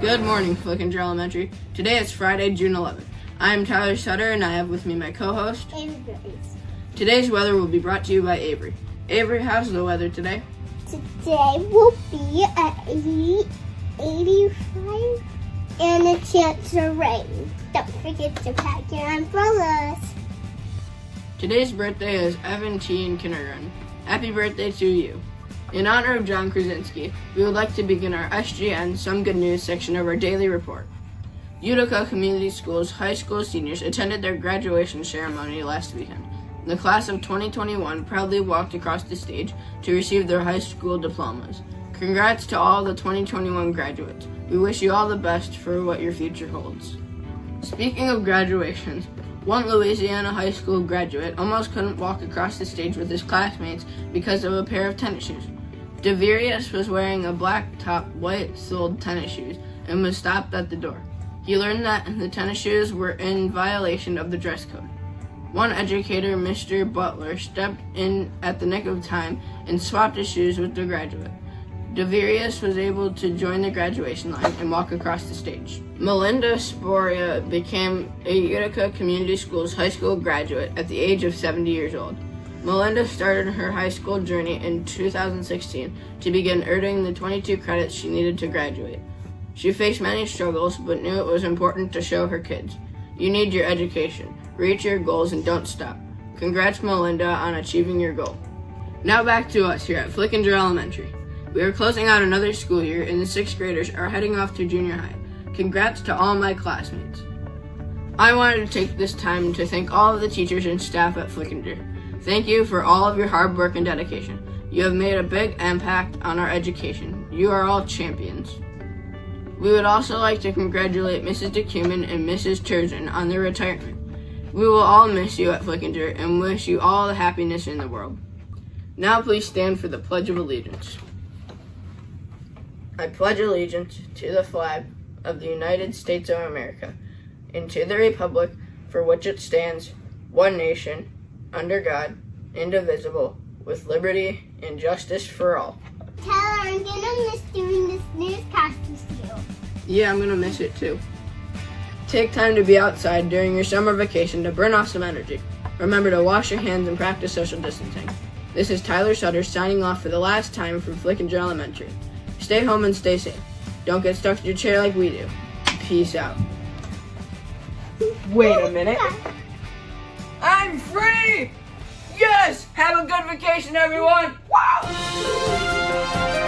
Good morning, Flickinger Elementary. Today is Friday, June 11th. I am Tyler Sutter and I have with me my co-host. Avery. Today's weather will be brought to you by Avery. Avery, how's the weather today? Today will be at 80, 85 and a chance of rain. Don't forget to pack your umbrellas. Today's birthday is Evan T. in kindergarten. Happy birthday to you. In honor of John Krasinski, we would like to begin our SGN Some Good News section of our daily report. Utica Community Schools high school seniors attended their graduation ceremony last weekend. The class of 2021 proudly walked across the stage to receive their high school diplomas. Congrats to all the 2021 graduates. We wish you all the best for what your future holds. Speaking of graduations, one Louisiana high school graduate almost couldn't walk across the stage with his classmates because of a pair of tennis shoes. Deverius was wearing a black top, white soled tennis shoes and was stopped at the door. He learned that the tennis shoes were in violation of the dress code. One educator, Mr. Butler, stepped in at the nick of time and swapped his shoes with the graduate. Deverius was able to join the graduation line and walk across the stage. Melinda Sporia became a Utica Community Schools high school graduate at the age of 70 years old. Melinda started her high school journey in 2016 to begin earning the 22 credits she needed to graduate. She faced many struggles, but knew it was important to show her kids. You need your education. Reach your goals and don't stop. Congrats, Melinda, on achieving your goal. Now back to us here at Flickinger Elementary. We are closing out another school year, and the sixth graders are heading off to junior high. Congrats to all my classmates. I wanted to take this time to thank all of the teachers and staff at Flickinger. Thank you for all of your hard work and dedication. You have made a big impact on our education. You are all champions. We would also like to congratulate Mrs. DeCuman and Mrs. Turgeon on their retirement. We will all miss you at Flickinger and wish you all the happiness in the world. Now please stand for the Pledge of Allegiance. I pledge allegiance to the flag of the United States of America and to the republic for which it stands, one nation, under God, indivisible, with liberty and justice for all. Tyler, I'm gonna miss doing this newscast with you. Yeah, I'm gonna miss it too. Take time to be outside during your summer vacation to burn off some energy. Remember to wash your hands and practice social distancing. This is Tyler Sutter signing off for the last time from Flickinger Elementary. Stay home and stay safe. Don't get stuck to your chair like we do. Peace out. Wait a minute. I'm free! Yes! Have a good vacation, everyone! Wow!